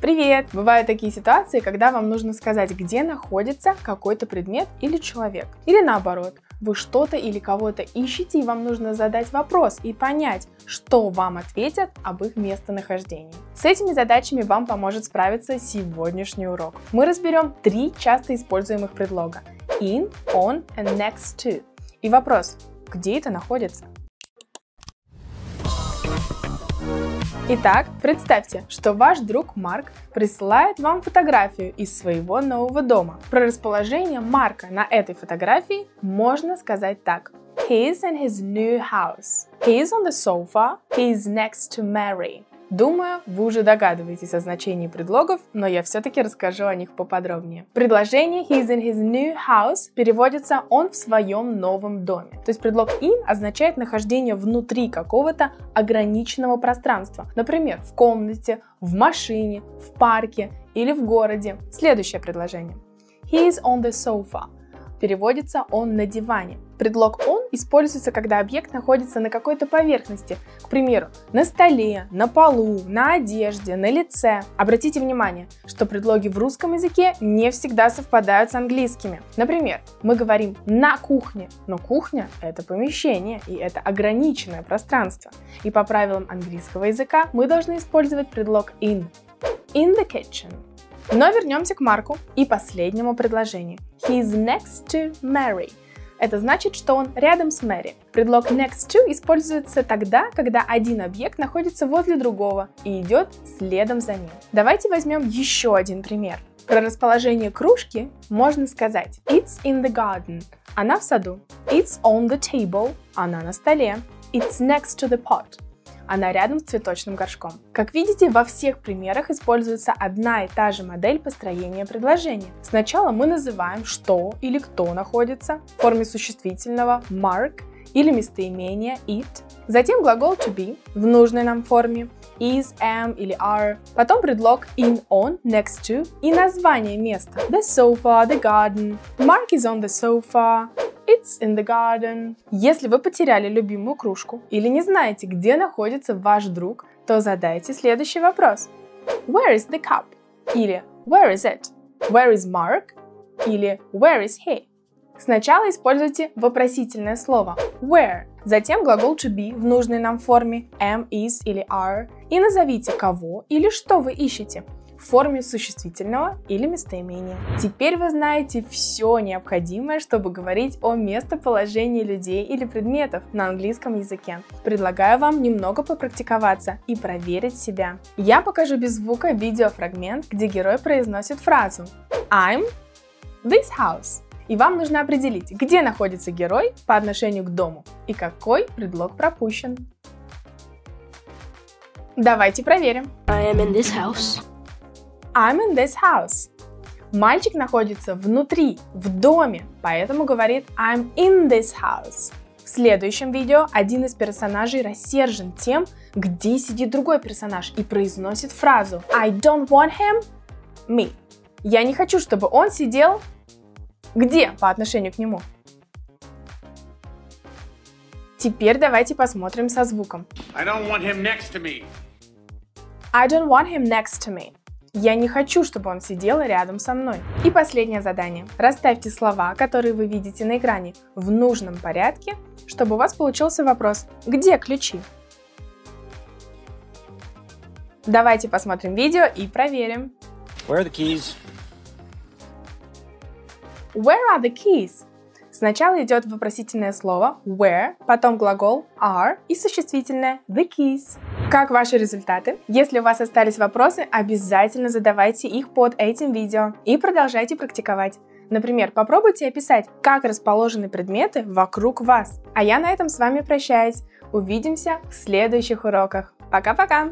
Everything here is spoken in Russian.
Привет! Бывают такие ситуации, когда вам нужно сказать, где находится какой-то предмет или человек. Или наоборот, вы что-то или кого-то ищете, и вам нужно задать вопрос и понять, что вам ответят об их местонахождении. С этими задачами вам поможет справиться сегодняшний урок. Мы разберем три часто используемых предлога in, on and next to. И вопрос, где это находится? Итак, представьте, что ваш друг Марк присылает вам фотографию из своего нового дома. Про расположение Марка на этой фотографии можно сказать так. He is in his new house. He is on the sofa. He is next to Mary. Думаю, вы уже догадываетесь о значении предлогов, но я все-таки расскажу о них поподробнее. Предложение he's in his new house переводится он в своем новом доме. То есть предлог in означает нахождение внутри какого-то ограниченного пространства. Например, в комнате, в машине, в парке или в городе. Следующее предложение. He is on the sofa переводится «он на диване». Предлог «он» используется, когда объект находится на какой-то поверхности, к примеру, на столе, на полу, на одежде, на лице. Обратите внимание, что предлоги в русском языке не всегда совпадают с английскими. Например, мы говорим «на кухне», но кухня — это помещение, и это ограниченное пространство. И по правилам английского языка мы должны использовать предлог «in». In the kitchen – но вернемся к Марку и последнему предложению. He is next to Mary. Это значит, что он рядом с Мэри. Предлог next to используется тогда, когда один объект находится возле другого и идет следом за ним. Давайте возьмем еще один пример. Про расположение кружки можно сказать It's in the garden. Она в саду. It's on the table. Она на столе. It's next to the pot она рядом с цветочным горшком. Как видите, во всех примерах используется одна и та же модель построения предложения. Сначала мы называем, что или кто находится в форме существительного mark или местоимения it. Затем глагол to be в нужной нам форме is, am или are. Потом предлог in, on, next to и название места. The sofa, the garden. Mark is on the sofa. It's in the garden. Если вы потеряли любимую кружку или не знаете, где находится ваш друг, то задайте следующий вопрос. Where is the cup? Или Where is it? Where is Mark? Или Where is he? Сначала используйте вопросительное слово where, затем глагол to be в нужной нам форме am, is или are и назовите кого или что вы ищете в форме существительного или местоимения. Теперь вы знаете все необходимое, чтобы говорить о местоположении людей или предметов на английском языке. Предлагаю вам немного попрактиковаться и проверить себя. Я покажу без звука видеофрагмент, где герой произносит фразу I'm this house. И вам нужно определить, где находится герой по отношению к дому и какой предлог пропущен. Давайте проверим. I am in this house. I'm in this house. Мальчик находится внутри, в доме, поэтому говорит I'm in this house. В следующем видео один из персонажей рассержен тем, где сидит другой персонаж и произносит фразу I don't want him, me. Я не хочу, чтобы он сидел где по отношению к нему. Теперь давайте посмотрим со звуком. I don't want him next to me. I don't want him next to me. Я не хочу, чтобы он сидел рядом со мной. И последнее задание. Расставьте слова, которые вы видите на экране, в нужном порядке, чтобы у вас получился вопрос «Где ключи?». Давайте посмотрим видео и проверим. Where are the keys? Where are the keys? Сначала идет вопросительное слово where, потом глагол are и существительное the keys. Как ваши результаты? Если у вас остались вопросы, обязательно задавайте их под этим видео и продолжайте практиковать. Например, попробуйте описать, как расположены предметы вокруг вас. А я на этом с вами прощаюсь. Увидимся в следующих уроках. Пока-пока!